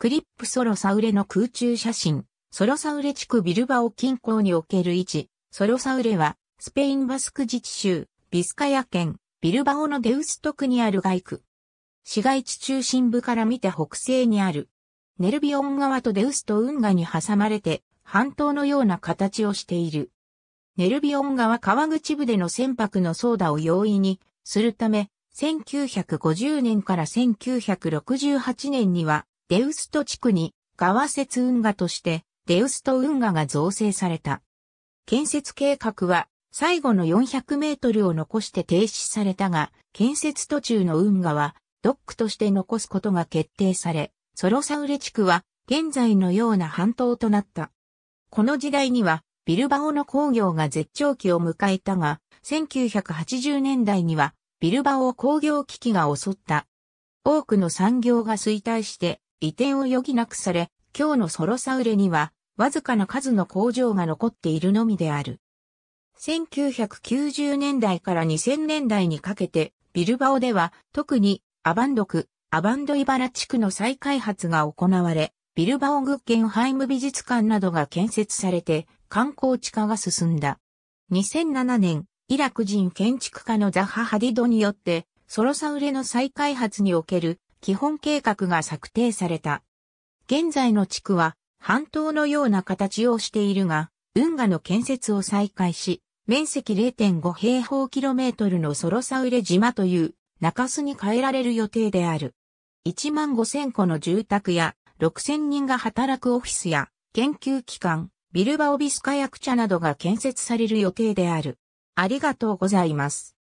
クリップソロサウレの空中写真、ソロサウレ地区ビルバオ近郊における位置、ソロサウレは、スペインバスク自治州、ビスカヤ県、ビルバオのデウスト区にある街区。市街地中心部から見て北西にある。ネルビオン川とデウスト運河に挟まれて、半島のような形をしている。ネルビオン川川口部での船舶の操舵を容易にするため、1950年から1968年には、デウスト地区に川節運河としてデウスト運河が造成された。建設計画は最後の400メートルを残して停止されたが、建設途中の運河はドックとして残すことが決定され、ソロサウレ地区は現在のような半島となった。この時代にはビルバオの工業が絶頂期を迎えたが、1980年代にはビルバオ工業危機が襲った。多くの産業が衰退して移転を余儀なくされ、今日のソロサウレにはわずかな数の工場が残っているのみである。1990年代から2000年代にかけて、ビルバオでは特にアバンド区、アバンドイバラ地区の再開発が行われ、ビルバオグッゲンハイム美術館などが建設されて、観光地化が進んだ。2007年、イラク人建築家のザハ・ハディドによって、ソロサウレの再開発における基本計画が策定された。現在の地区は半島のような形をしているが、運河の建設を再開し、面積0.5平方キロメートルのソロサウレ島という中州に変えられる予定である。1万5000戸の住宅や6000人が働くオフィスや研究機関、ビルバオビスカヤクチャなどが建設される予定である。ありがとうございます。